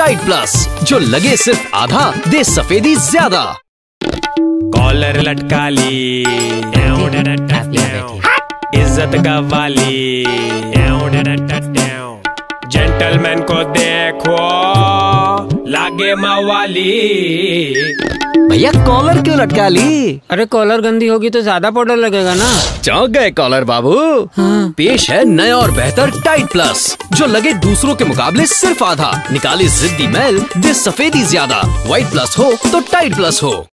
Tight plus जो लगे सिर्फ़ आधा दे सफेदी ज़्यादा। कॉलर लटका ली इज़्ज़त गवाली जेंटलमैन को देखो लागे मवाली भैया कॉलर क्यों लटका ली? अरे कॉलर गंदी होगी तो ज़्यादा पाउडर लगेगा ना। चौंक गए कॉलर बाबू। हाँ। पेश है नया और बेहतर टाइट प्लस जो लगे दूसरों के मुकाबले सिर्फ़ आधा। निकाली जिद्दी मैल दे सफेदी ज़्यादा। व्हाइट प्लस हो तो टाइट प्लस हो।